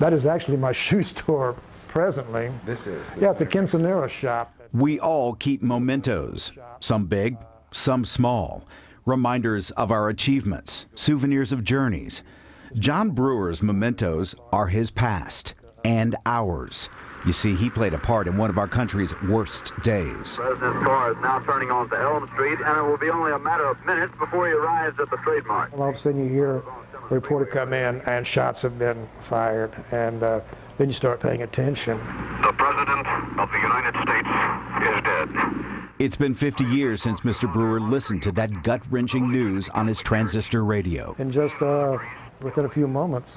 That is actually my shoe store presently. This is. Yeah, it's a quinceanera shop. We all keep mementos, some big, some small, reminders of our achievements, souvenirs of journeys. John Brewer's mementos are his past and ours. You see, he played a part in one of our country's worst days. President's car is now turning onto Elm Street, and it will be only a matter of minutes before he arrives at the Trade Mart. All of a sudden you hear a reporter come in and shots have been fired, and uh, then you start paying attention. The President of the United States is dead. It's been 50 years since Mr. Brewer listened to that gut-wrenching news on his transistor radio. And just uh, within a few moments,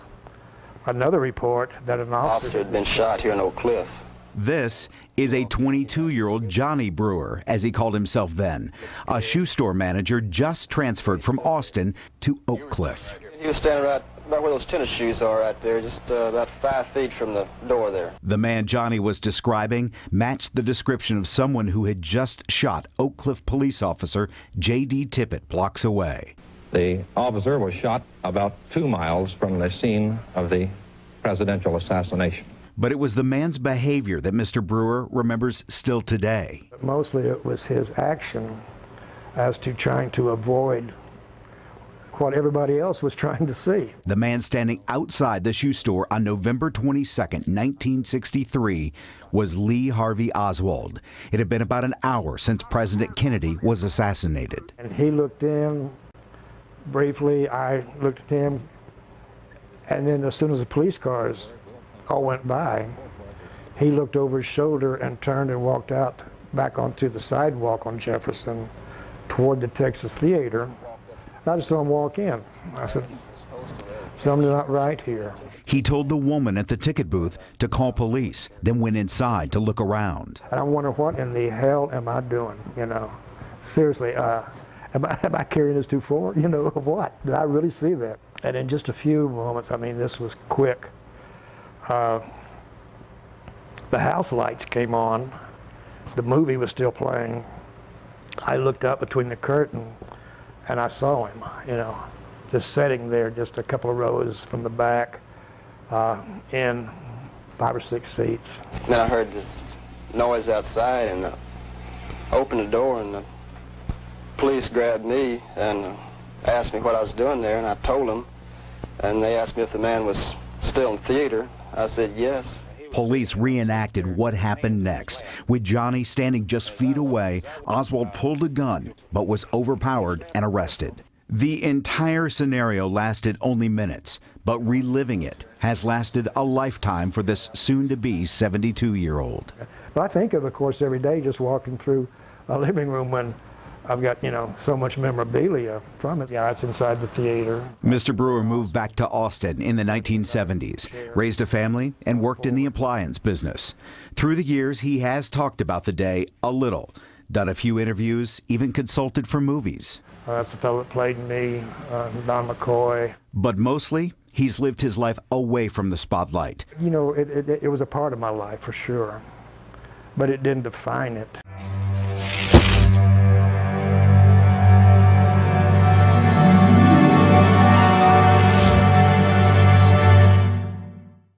another report that an Officer officer had been shot here in Oak Cliff. This is a 22-year-old Johnny Brewer, as he called himself then, a shoe store manager just transferred from Austin to Oak Cliff. He was standing right about where those tennis shoes are right there, just uh, about five feet from the door there. The man Johnny was describing matched the description of someone who had just shot Oak Cliff police officer J.D. Tippit blocks away. The officer was shot about two miles from the scene of the presidential assassination. But it was the man's behavior that Mr. Brewer remembers still today. mostly it was his action as to trying to avoid what everybody else was trying to see. The man standing outside the shoe store on November 22, 1963, was Lee Harvey Oswald. It had been about an hour since President Kennedy was assassinated. And he looked in briefly, I looked at him, and then as soon as the police cars all went by, he looked over his shoulder and turned and walked out back onto the sidewalk on Jefferson toward the Texas Theater. I just saw him walk in. I said, something's not right here. He told the woman at the ticket booth to call police, then went inside to look around. And I wonder what in the hell am I doing, you know? Seriously, uh, am I, am I carrying this too far? You know, what? Did I really see that? And in just a few moments, I mean, this was quick. Uh, the house lights came on. The movie was still playing. I looked up between the curtain and I saw him, you know, just sitting there just a couple of rows from the back uh, in five or six seats. Then I heard this noise outside and uh, opened the door and the police grabbed me and uh, asked me what I was doing there and I told them and they asked me if the man was still in theater. I said yes. Police reenacted what happened next. With Johnny standing just feet away, Oswald pulled a gun but was overpowered and arrested. The entire scenario lasted only minutes, but reliving it has lasted a lifetime for this soon-to-be 72-year-old. But I think of, of course, every day just walking through a living room when I've got, you know, so much memorabilia from it. Yeah, it's inside the theater. Mr. Brewer moved back to Austin in the 1970s, raised a family, and worked in the appliance business. Through the years, he has talked about the day a little, done a few interviews, even consulted for movies. Uh, that's the fellow that played me, uh, Don McCoy. But mostly, he's lived his life away from the spotlight. You know, it, it, it was a part of my life for sure, but it didn't define it.